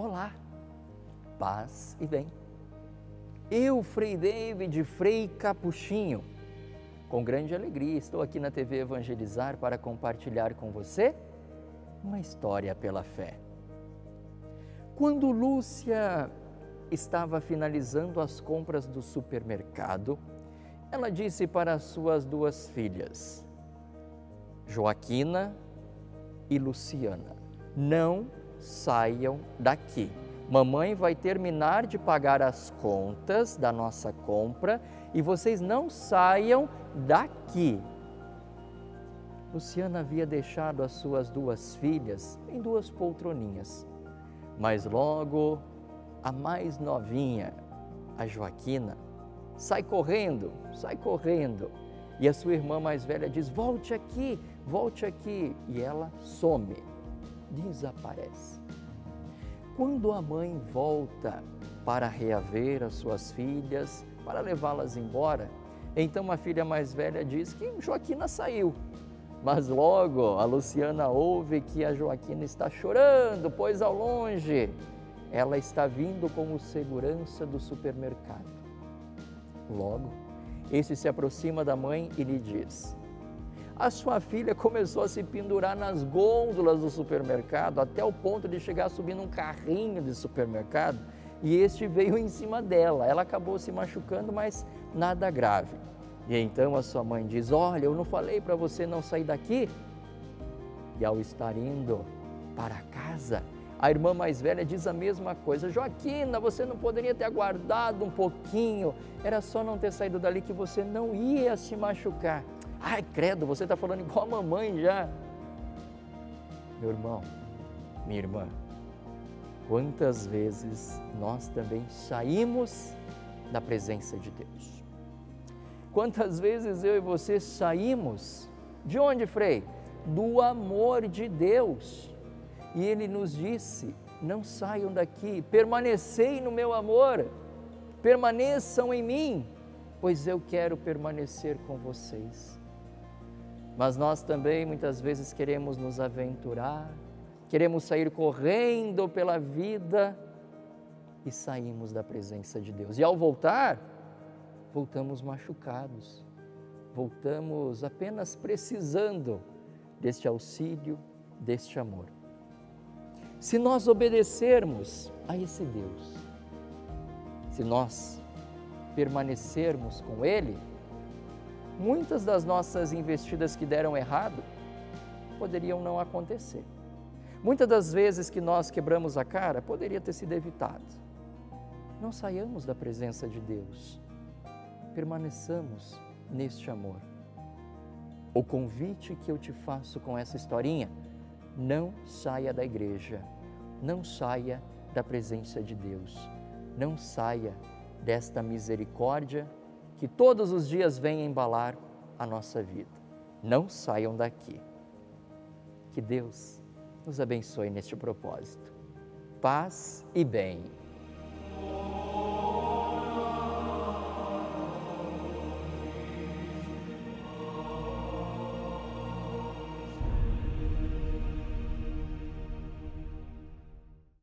Olá, paz e bem. Eu, Frei David, Frei Capuchinho, com grande alegria estou aqui na TV Evangelizar para compartilhar com você uma história pela fé. Quando Lúcia estava finalizando as compras do supermercado, ela disse para suas duas filhas, Joaquina e Luciana: Não saiam daqui. Mamãe vai terminar de pagar as contas da nossa compra e vocês não saiam daqui. Luciana havia deixado as suas duas filhas em duas poltroninhas, mas logo a mais novinha, a Joaquina, sai correndo, sai correndo. E a sua irmã mais velha diz: Volte aqui, volte aqui. E ela some, desaparece. Quando a mãe volta para reaver as suas filhas, para levá-las embora, então a filha mais velha diz que Joaquina saiu. Mas logo a Luciana ouve que a Joaquina está chorando, pois ao longe ela está vindo com o segurança do supermercado. Logo, esse se aproxima da mãe e lhe diz: A sua filha começou a se pendurar nas gôndolas do supermercado até o ponto de chegar subindo um carrinho de supermercado e este veio em cima dela. Ela acabou se machucando, mas nada grave. E então a sua mãe diz: Olha, eu não falei para você não sair daqui? E ao estar indo para casa, a irmã mais velha diz a mesma coisa: Joaquina, você não poderia ter aguardado um pouquinho, era só não ter saído dali que você não ia se machucar. Ai, credo, você está falando igual a mamãe já. Meu irmão, minha irmã, quantas vezes nós também saímos da presença de Deus? Quantas vezes eu e você saímos de onde, Frei? Do amor de Deus e ele nos disse: Não saiam daqui, permanecei no meu amor, permaneçam em mim, pois eu quero permanecer com vocês. Mas nós também muitas vezes queremos nos aventurar, queremos sair correndo pela vida e saímos da presença de Deus. E ao voltar, voltamos machucados, voltamos apenas precisando deste auxílio, deste amor. Se nós obedecermos a esse Deus, se nós permanecermos com Ele, muitas das nossas investidas que deram errado poderiam não acontecer. Muitas das vezes que nós quebramos a cara poderia ter sido evitado. Não saiamos da presença de Deus, permaneçamos neste amor. O convite que eu te faço com essa historinha não saia da igreja, não saia da presença de Deus, não saia desta misericórdia que todos os dias vem embalar a nossa vida. Não saiam daqui. Que Deus nos abençoe neste propósito. Paz e bem.